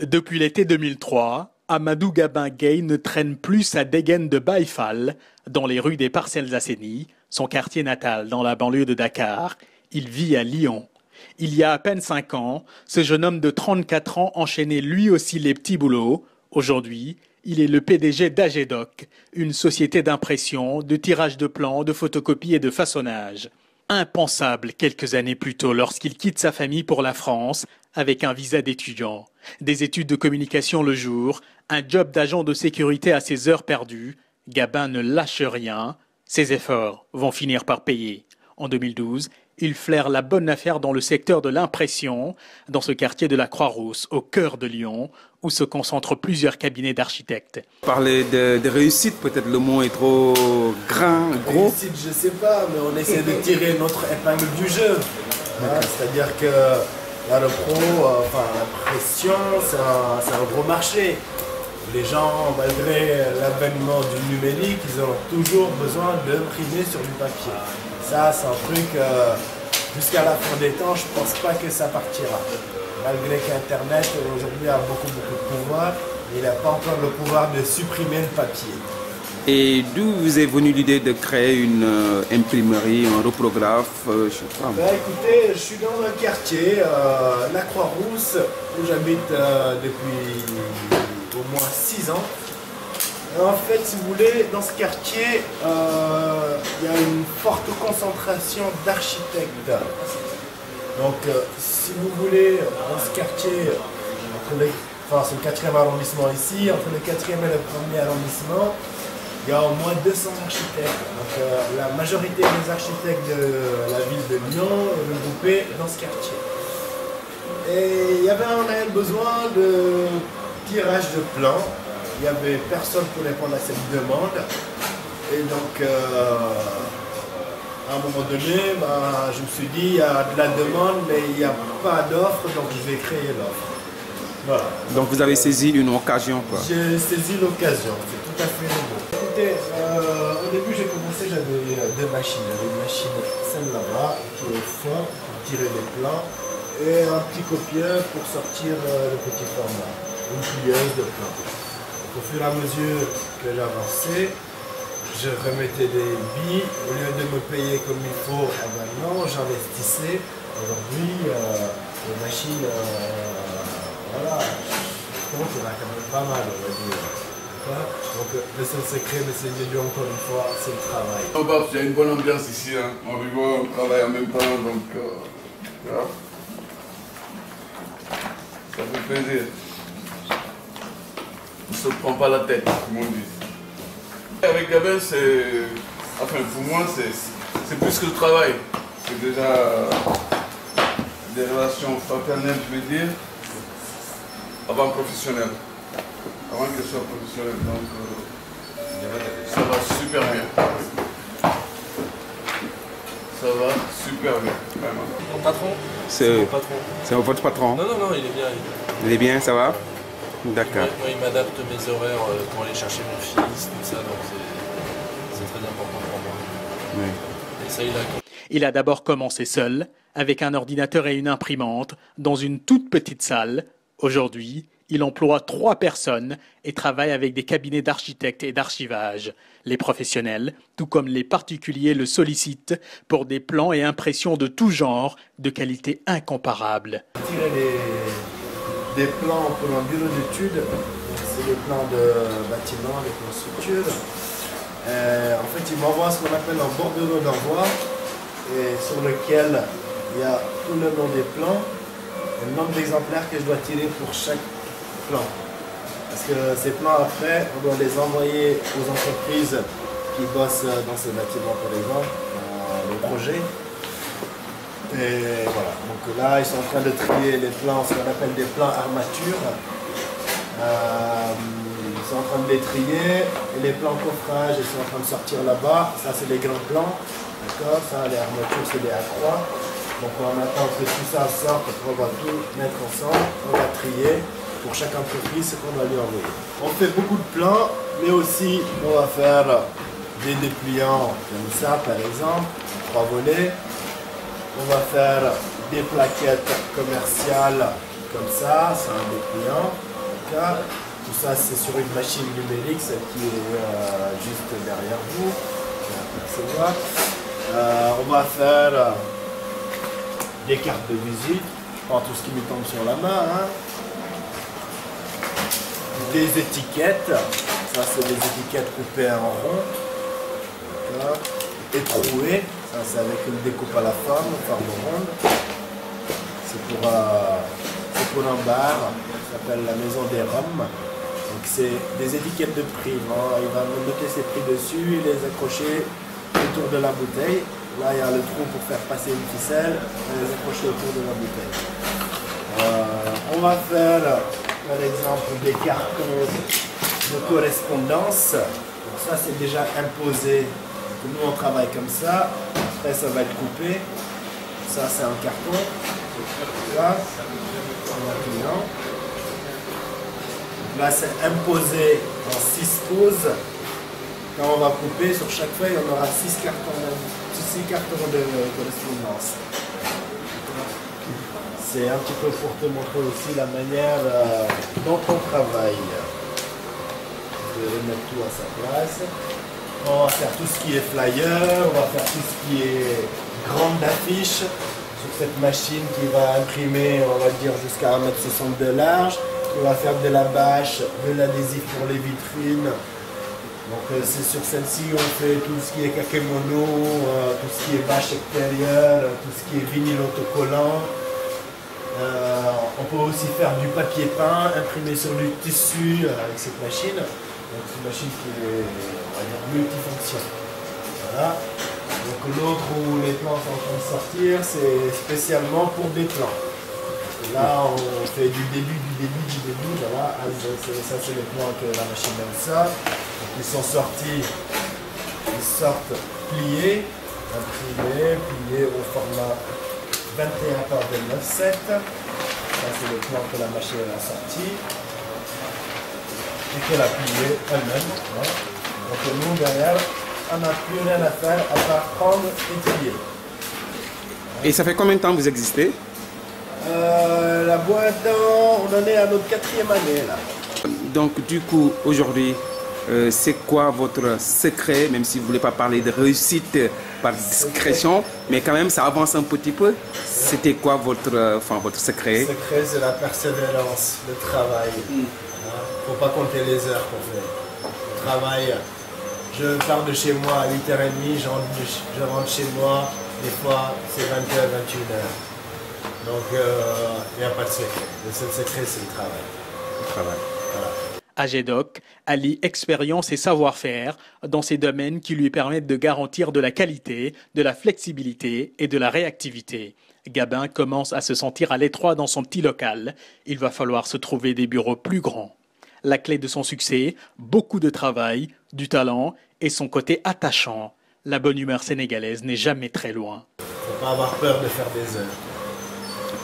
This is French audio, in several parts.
Depuis l'été 2003, Amadou Gabin Gay ne traîne plus sa dégaine de Baïfal dans les rues des Parcelles Assainies, son quartier natal dans la banlieue de Dakar. Il vit à Lyon. Il y a à peine cinq ans, ce jeune homme de 34 ans enchaînait lui aussi les petits boulots. Aujourd'hui, il est le PDG d'Agedoc, une société d'impression, de tirage de plans, de photocopie et de façonnage. Impensable quelques années plus tôt lorsqu'il quitte sa famille pour la France avec un visa d'étudiant. Des études de communication le jour, un job d'agent de sécurité à ses heures perdues. Gabin ne lâche rien. Ses efforts vont finir par payer. En 2012, il flaire la bonne affaire dans le secteur de l'impression, dans ce quartier de la Croix-Rousse, au cœur de Lyon, où se concentrent plusieurs cabinets d'architectes. Parler de, réussite, peut-être le mot est trop grand, gros. Réussite, je sais pas, mais on essaie de tirer notre épingle du jeu. Hein, c'est-à-dire que là, le pro, euh, enfin, l'impression, c'est un, gros marché. Les gens, malgré l'avènement du numérique, ils ont toujours besoin d'imprimer sur du papier. Ça, c'est un truc, euh, jusqu'à la fin des temps, je pense pas que ça partira. Malgré qu'Internet aujourd'hui a beaucoup, beaucoup de pouvoir, il n'a pas encore le pouvoir de supprimer le papier. Et d'où vous est venue l'idée de créer une euh, imprimerie, un reprographe euh, je sais pas. Ben, écoutez, je suis dans un quartier, la Croix-Rousse, où j'habite depuis au moins 6 ans. En fait, si vous voulez, dans ce quartier, euh, il y a une forte concentration d'architectes. Donc, euh, si vous voulez, dans ce quartier, enfin, c'est le quatrième arrondissement ici, entre le quatrième et le premier arrondissement, il y a au moins 200 architectes. Donc, euh, la majorité des architectes de la ville de Lyon est regroupée dans ce quartier. Et il y avait un réel besoin de tirage de plans il n'y avait personne pour répondre à cette demande. Et donc, euh, à un moment donné, bah, je me suis dit, il y a de la demande, mais il n'y a pas d'offre, donc je vais créer l'offre. Voilà. Donc vous avez saisi une occasion quoi J'ai saisi l'occasion, c'est tout à fait nouveau. Euh, au début j'ai commencé, j'avais euh, deux machines. J'avais une machine, celle là-bas, qui est au fond, pour tirer les plans, et un petit copieur pour sortir le petit format, une plieuse de plans. Au fur et à mesure que j'avançais, je remettais des billes. Au lieu de me payer comme il faut, eh ben non, j'investissais. Aujourd'hui, euh, les machines, euh, voilà, je y en a quand même pas mal, on va dire. Donc le seul secret, mais c'est Dieu encore une fois, c'est le travail. Oh bah, il y a une bonne ambiance ici, hein. on rigole, on travaille en même temps, donc euh, ça fait plaisir ne se prend pas la tête, comme on dit. Avec Gabin, c'est. Enfin, pour moi, c'est plus que le travail. C'est déjà des relations fraternelles, je veux dire, avant professionnel. Avant soit. Donc, euh, ça va super bien. Ça va super bien, vraiment. Mon patron C'est votre patron Non, non, non, il est bien. Il est bien, ça va D'accord. Moi, il m'adapte mes horaires euh, pour aller chercher mon fils, tout ça, donc c'est très important pour moi. il, a... il a d'abord commencé seul, avec un ordinateur et une imprimante, dans une toute petite salle. Aujourd'hui, il emploie trois personnes et travaille avec des cabinets d'architectes et d'archivage. Les professionnels, tout comme les particuliers, le sollicitent pour des plans et impressions de tout genre, de qualité incomparable des plans pour un bureau d'études. C'est des plans de bâtiments, des plans structures. Euh, en fait, il m'envoie ce qu'on appelle un bordereau d'envoi sur lequel il y a tout le nom des plans le nombre d'exemplaires que je dois tirer pour chaque Parce que ces plans, après, on doit les envoyer aux entreprises qui bossent dans ce bâtiment, par exemple, dans le projet. Et voilà, donc là ils sont en train de trier les plans, ce qu'on appelle des plans armature. Euh, ils sont en train de les trier et les plans coffrage ils sont en train de sortir là-bas. Ça c'est les grands plans, d'accord? Ça les armatures c'est les A3. Donc on attend que tout ça sorte, on va tout mettre ensemble, on va trier pour chaque entreprise ce qu'on va lui envoyer. On fait beaucoup de plans, mais aussi on va faire des dépliants comme ça par exemple, trois volets. On va faire des plaquettes commerciales comme ça, c'est un dépliant. Tout ça, c'est sur une machine numérique, celle qui est euh, juste derrière vous. Euh, on va faire euh, des cartes de visite. Pas tout ce qui me tombe sur la main. hein. Des étiquettes. Ça, c'est des étiquettes coupées en rond. D'accord Et trouées. Ça, c'est avec une découpe à la forme, forme ronde. C'est pour, euh, c'est pour un bar. Ça s'appelle la Maison des Roms. Donc, c'est des étiquettes de prix. hein. Il va noter ses prix dessus les accrocher autour de la bouteille. Là, il y a le trou pour faire passer une ficelle et les accrocher autour de la bouteille. Euh, on va faire, par exemple, des cartons de correspondance. Ça, c'est déjà imposé. Nous, on travaille comme ça. Après, ça va être coupé. Ça, c'est un carton. Là, Là, c'est imposé en 6 pauses. Quand on va couper, sur chaque feuille, on aura 6 cartons, six cartons de correspondance. C'est un petit peu pour te montrer aussi la manière euh, dont on travaille. Je vais remettre tout à sa place. On va faire tout ce qui est flyer, on va faire tout ce qui est grande affiche sur cette machine qui va imprimer, on va dire, jusqu'à 1m60 de large, qui va faire de la bâche, de l'adhésif pour les vitrines. Donc euh, c'est sur celle-ci on fait tout ce qui est kakemono, euh, tout ce qui est bâche extérieure, tout ce qui est vinyle autocollant. Euh, on peut aussi faire du papier peint, imprimé sur du tissu euh, avec cette machine. C'est une machine qui est on va dire, multifonction. Voilà. Donc l'autre où les plans sont en train de sortir, c'est spécialement pour des plans. Là on fait du début, du début, du début. Voilà. Ah, ça c'est les plans que la machine aime ça. Ils sont sortis, ils sortent pliés, imprimés, pliés au format 21 par 29,7. Ça, c'est le plan que la machine a sorti. Et qu'elle a plié elle-même. hein. Donc, nous, derrière, on n'a plus rien à faire à part prendre et plier. Et ça fait combien de temps vous existez? Euh, la boîte, on en est à notre quatrième année là. Donc du coup, aujourd'hui, euh, c'est quoi votre secret, même si vous ne voulez pas parler de réussite par discrétion, mais quand même ça avance un petit peu. C'était quoi votre, euh, enfin, votre Le secret secret, c'est la persévérance, le travail. Hein, Faut pas compter les heures qu'on fait. Le travail, je pars de chez moi à 8h30, je rentre, je rentre chez moi, des fois c'est 20h, 21h. Donc il n'y a pas de secret. Le seul secret, c'est le travail. Travail. AGEDOC allie expérience et savoir-faire dans ces domaines qui lui permettent de garantir de la qualité, de la flexibilité et de la réactivité. Gabin commence à se sentir à l'étroit dans son petit local. Il va falloir se trouver des bureaux plus grands. La clé de son succès, beaucoup de travail, du talent et son côté attachant. La bonne humeur sénégalaise n'est jamais très loin. Faut pas avoir peur de faire des heures.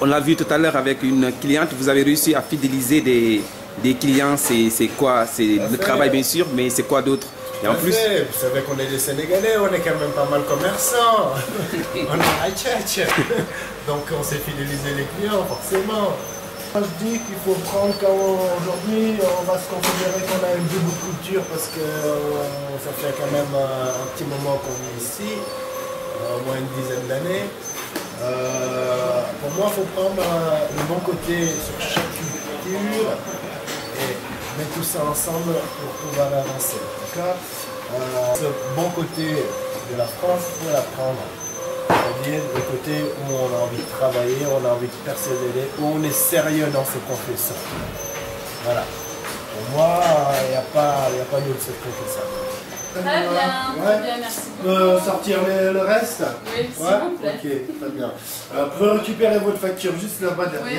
On l'a vu tout à l'heure avec une cliente, vous avez réussi à fidéliser des, des clients. C'est quoi? C'est le travail bien sûr, mais c'est quoi d'autre? Et en plus, fait. Vous savez qu'on est des Sénégalais, on est quand même pas mal commerçants. on est à tchatch. Donc on sait fidéliser les clients, forcément. Moi je dis qu'il faut prendre quand aujourd'hui on va se considérer qu'on a une double culture parce que euh, ça fait quand même euh, un petit moment qu'on est ici, euh, au moins une dizaine d'années. Pour moi, il faut prendre le bon côté sur chaque culture tout ça ensemble pour pouvoir avancer. D'accord? Euh, Ce bon côté de la France, il faut l'apprendre. C'est-à-dire le côté où on a envie de travailler, on a envie de persévérer, où on est sérieux dans ce qu'on fait ça. Voilà. Pour moi, il n'y a pas, y a pas d'autre secret que ça. Très bien, Ouais. très bien, merci On peut sortir le, le reste? Oui, s'il Ouais vous plaît. Ok, très bien. Euh, vous pouvez récupérer votre facture juste là-bas Oui,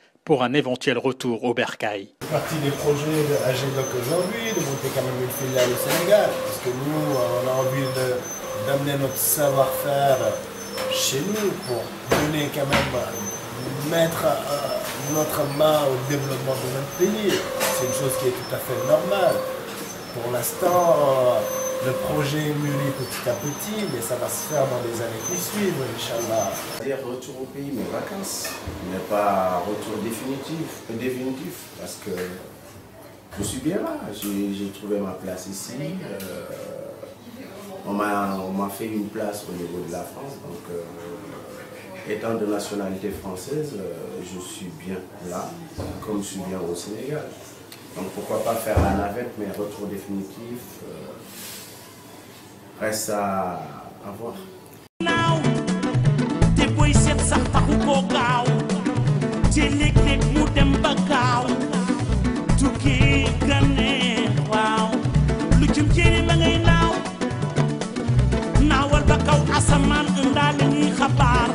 pour un éventuel retour au Bercail. partie des projets de aujourd'hui, de monter quand même une filiale au Sénégal, parce que nous, on a envie d'amener notre savoir-faire chez nous pour donner quand même, mettre euh, notre main au développement de notre pays. C'est une chose qui est tout à fait normale. Pour l'instant, euh, le projet mûrit petit à petit, mais ça va se faire dans les années qui suivent, Inch'Allah. C'est-à-dire retour au pays, mes vacances, mais pas retour définitif, définitif parce que je suis bien là, j'ai trouvé ma place ici. euh, on m'a fait une place au niveau de la France, donc euh, étant de nationalité française, euh, je suis bien là, comme je suis bien au Sénégal. Donc pourquoi pas faire la navette, mais retour définitif, reste à, te booy seet sax taxu koo gaaw. Te léeg-léeg mu dem ba gaaw. Tukki gane waaw. Lu jëm jéeri ma ngay naaw. Naawal ba kaw asamaan ëndaale ñuy xabaar.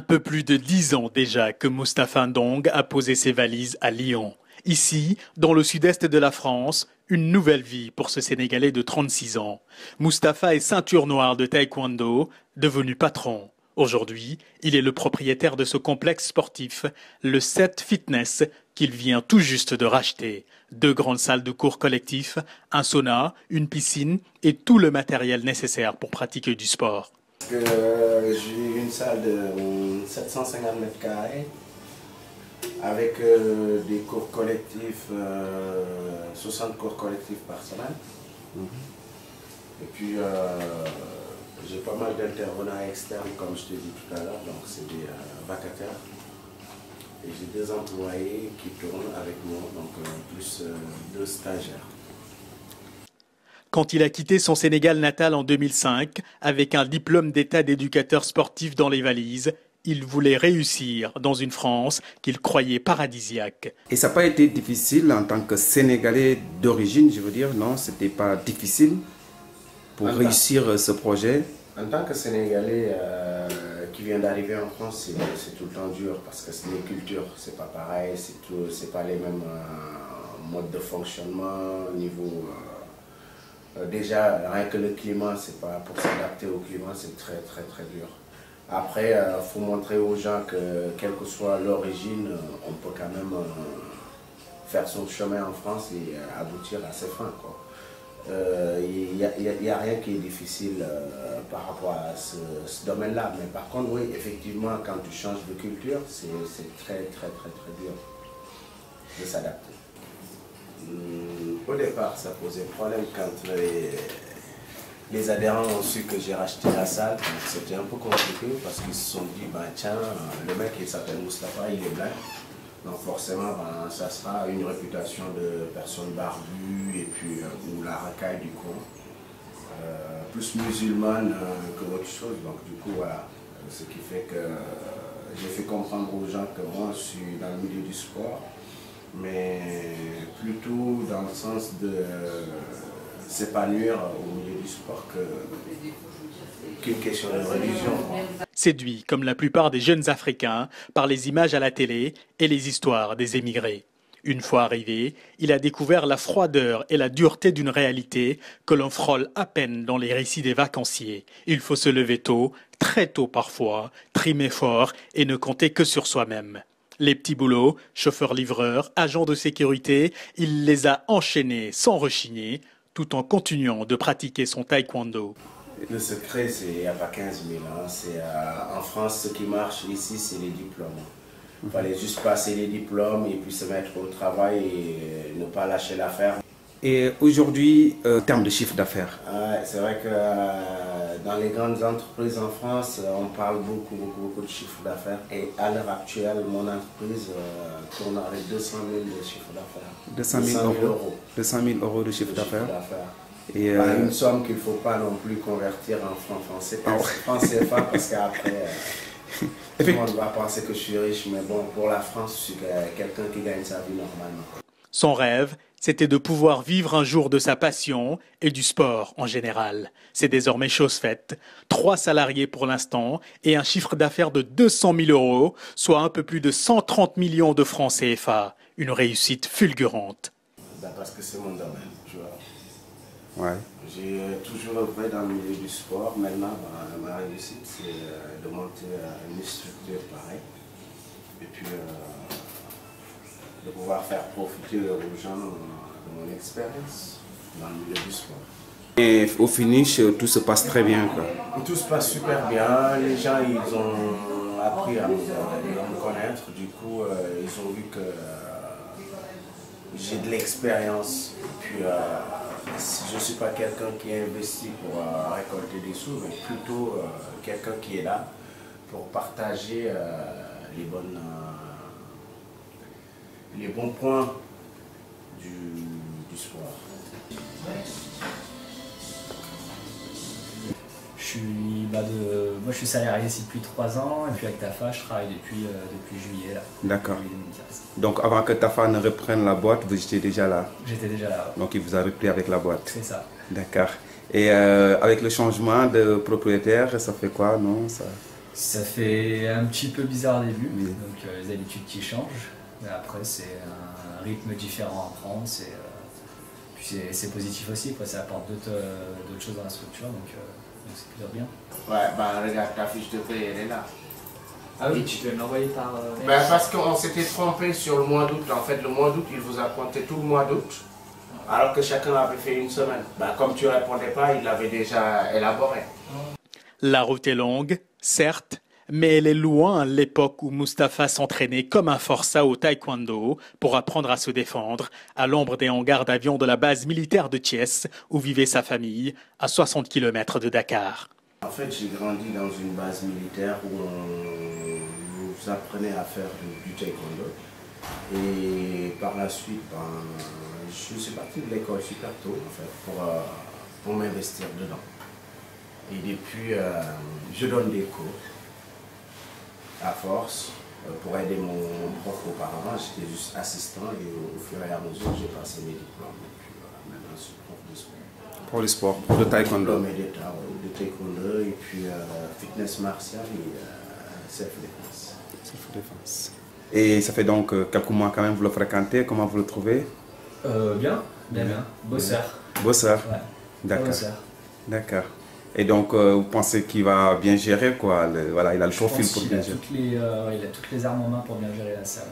Un peu plus de dix ans déjà que Mustapha Ndong a posé ses valises à Lyon. Ici, dans le sud-est de la France, une nouvelle vie pour ce Sénégalais de 36 ans. Mustapha est ceinture noire de taekwondo, devenu patron. Aujourd'hui, il est le propriétaire de ce complexe sportif, le 7 Fitness, qu'il vient tout juste de racheter. Deux grandes salles de cours collectifs, un sauna, une piscine et tout le matériel nécessaire pour pratiquer du sport. Que euh, j'ai une salle de euh, 750 mètres carrés avec euh, des cours collectifs, euh, 60 cours collectifs par semaine. Et puis euh, j'ai pas mal d'intervenants externes comme je te dis tout à l'heure, donc c'est des euh, vacataires. Et j'ai deux employés qui tournent avec moi, donc euh, plus euh, deux stagiaires. Quand il a quitté son Sénégal natal en 2005, avec un diplôme d'état d'éducateur sportif dans les valises, il voulait réussir dans une France qu'il croyait paradisiaque. Et ça n'a pas été difficile en tant que Sénégalais d'origine, je veux dire, non, c'était pas difficile pour réussir euh, ce projet. En tant que Sénégalais euh, qui vient d'arriver en France, c'est c'est tout le temps dur parce que c'est les cultures, c'est pas pareil, c'est tout, c'est pas les mêmes euh, modes de fonctionnement au niveau. euh, euh, déjà, rien que le climat, c'est pas pour s'adapter au climat, c'est très très très dur. Après, il faut montrer aux gens que quelle que soit l'origine, euh, on peut quand même euh, faire son chemin en France et euh, aboutir à ses fins. Euh, Il n'y a, rien qui est difficile euh, par rapport à ce, domaine-là. Mais par contre, oui, effectivement, quand tu changes de culture, c'est très, très, très, très dur de s'adapter. Hum, Au départ, ça posait problème quand les, adhérents ont su que j'ai racheté la salle. C'était un peu compliqué parce qu'ils se sont dit, ben, tiens, le mec il s'appelle Mustapha, il est blanc. Donc forcément, ben, ça sera une réputation de personne barbue et puis euh, ou la racaille du coin. Euh, plus musulmane euh, que autre chose. Donc du coup, voilà. Ce qui fait que j'ai fait comprendre aux gens que moi, je suis dans le milieu du sport, mais plutôt dans le sens de euh, s'épanouir au milieu du sport que- qu'une question de religion. Séduit, comme la plupart des jeunes Africains, par les images à la télé et les histoires des émigrés. Une fois arrivé, il a découvert la froideur et la dureté d'une réalité que l'on frôle à peine dans les récits des vacanciers. Il faut se lever tôt, très tôt parfois, trimer fort et ne compter que sur soi-même. Les petits boulots, chauffeur-livreur, agent de sécurité, il les a enchaînés sans rechigner, tout en continuant de pratiquer son taekwondo. Le secret, c'est il n'y a pas 15 000. hein. C'est, euh, en France, ce qui marche ici, c'est les diplômes. Il fallait juste passer les diplômes et puis se mettre au travail et ne pas lâcher l'affaire. Et aujourd'hui, euh, en termes de chiffre d'affaires, c'est vrai que euh, dans les grandes entreprises en France, euh, on parle beaucoup, beaucoup, beaucoup de chiffre d'affaires. Et à l'heure actuelle, mon entreprise euh, tourne avec 200 000 de chiffre d'affaires. 200 000 euros. 200 000 euros de chiffre d'affaires. Et euh, une somme qu'il ne faut pas non plus convertir en francs français. Ah ouais. Francs CFA, parce qu'après, tout le monde va penser que je suis riche. Mais bon, pour la France, je suis quelqu'un qui gagne sa vie normalement. Son rêve, c'était de pouvoir vivre un jour de sa passion et du sport en général. C'est désormais chose faite. Trois salariés pour l'instant et un chiffre d'affaires de 200 000 euros, soit un peu plus de 130 millions de francs CFA. Une réussite fulgurante. Ben, parce que c'est mon domaine, tu vois. ouais. J'ai euh, toujours œuvré dans le milieu du sport. Maintenant, ben, ma réussite, c'est euh, de monter euh, une structure pareille. Et puis, euh, de pouvoir faire profiter aux gens de mon expérience dans le milieu du sport. Et au finish, euh, tout se passe très bien. Quoi. Tout se passe super bien. Les gens, ils ont appris à me, connaître. Du coup, euh, ils ont vu que euh, j'ai de l'expérience. Puis, je ne suis pas quelqu'un qui est investi pour récolter des sous, mais plutôt quelqu'un qui est là pour partager les, bonnes, les bons points du, du sport. Je suis, bah, de, moi, je suis salarié ici depuis 3 ans et puis avec Tafa, je travaille depuis, euh, depuis juillet. là. D'accord. Juillet 2015. Donc avant que Tafa ne reprenne la boîte, vous étiez déjà là. J'étais déjà là, Donc il vous a repris avec la boîte. c'est ça. D'accord. Et euh, avec le changement de propriétaire, ça fait quoi Non ça... Ça fait un petit peu bizarre au début, Oui. donc euh, les habitudes qui changent. Mais après, c'est un rythme différent à prendre. c'est, euh, puis c'est, c'est positif aussi, quoi. ça apporte d'autres, euh, d'autres choses dans la structure, donc, euh, donc c'est plutôt bien. Ouais, bah regarde, ta fiche de paie, elle est là. Ah oui, tu peux me l'envoyer par. euh, Ben, parce qu'on s'était trompé sur le mois d'août. En fait, le mois d'août, il vous a compté tout le mois d'août, alors que chacun avait fait une semaine. Ben, comme tu répondais pas, il l'avait déjà élaboré. La route est longue, certes, mais elle est loin l'époque où Mustapha s'entraînait comme un forçat au taekwondo pour apprendre à se défendre à l'ombre des hangars d'avions de la base militaire de Thiès où vivait sa famille, à 60 km de Dakar. En fait, j'ai grandi dans une base militaire où on apprenait à faire du, du taekwondo. Et par la suite, ben, je suis parti de l'école super tôt, en fait, pour, euh, pour m'investir dedans. Et depuis, euh, je donne des cours à force euh, pour aider mon, mon prof auparavant. J'étais juste assistant et au, au fur et à mesure, j'ai passé mes diplômes. Et puis voilà, maintenant, je suis prof de sport. Pour le sport, pour le taekwondo. Diplômé d'État, oui, de taekwondo et puis euh, fitness martial et euh, self-défense. Self-défense. Et ça fait donc euh, quelques mois quand même, vous le fréquentez, comment vous le trouvez? Euh, bien, bien, bien. Bosseur. Bosseur Ouais. D'accord. D'accord. Et donc euh, vous pensez qu'il va bien gérer quoi le- Voilà, il a le profil pour bien gérer. toutes les, euh, il a toutes les armes en main pour bien gérer la salle.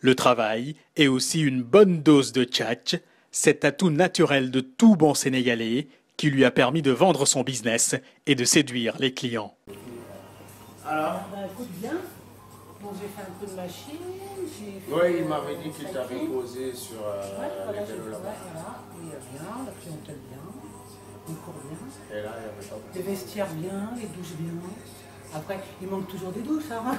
Le travail et aussi une bonne dose de tchatch, cet atout naturel de tout bon Sénégalais qui lui a permis de vendre son business et de séduire les clients. Alors Bah écoute bien. Bon, j'ai fait un peu de machine. Oui, il m'avait dit qu'il t'avait posé sur euh, Ouais, voilà, les vélos là-bas. voilà. Il y a bien, la clientèle bien, court bien, Et là, il y avait pas les vestiaires bien, les douches bien. Après, il manque toujours des douches, hein.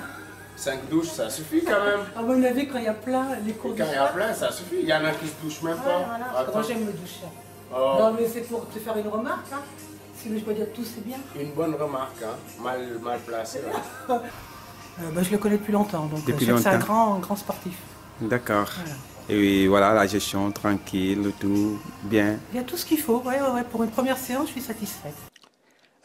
5 douches, ça suffit quand même. À mon avis, quand il y a plein, les cours quand il y a plein, ça suffit. Il y en a qui se douchent même Ouais, pas. voilà. Moi, j'aime me doucher. Oh, Non, mais c'est pour te faire une remarque, hein. Sinon, je peux dire tout, c'est bien. une bonne remarque, hein. mal, mal placée. là. Euh, bah, je le connais depuis longtemps, donc Depuis euh, c'est un grand, grand sportif. D'accord. Voilà. Et oui, voilà, la gestion tranquille, tout bien. Il y a tout ce qu'il faut, ouais, ouais, ouais. Pour une première séance, je suis satisfaite.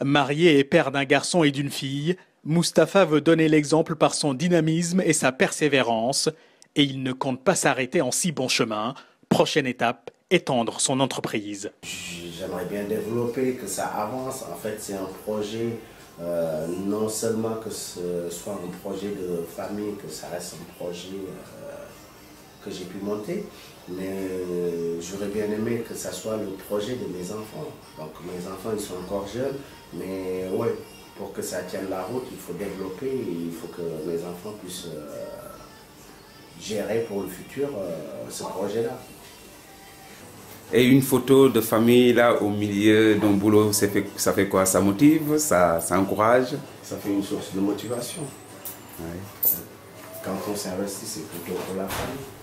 Marié et père d'un garçon et d'une fille, Mustapha veut donner l'exemple par son dynamisme et sa persévérance, et il ne compte pas s'arrêter en si bon chemin. Prochaine étape, étendre son entreprise. J'aimerais bien développer, que ça avance. En fait, c'est un projet, euh, non seulement que ce soit un projet de famille, que ça reste un projet euh, que j'ai pu monter, mais euh, j'aurais bien aimé que ça soit le projet de mes enfants. Donc mes enfants, ils sont encore jeunes, mais ouais, pour que ça tienne la route, il faut développer et il faut que mes enfants puissent euh, gérer pour le futur euh, ce projet-là. Et une photo de famille là au milieu d'un boulot, ça fait, ça fait quoi? Ça motive? Ça, ça encourage? Ça fait une source de motivation. Ouais. Quand on s'investit, c'est plutôt pour la famille.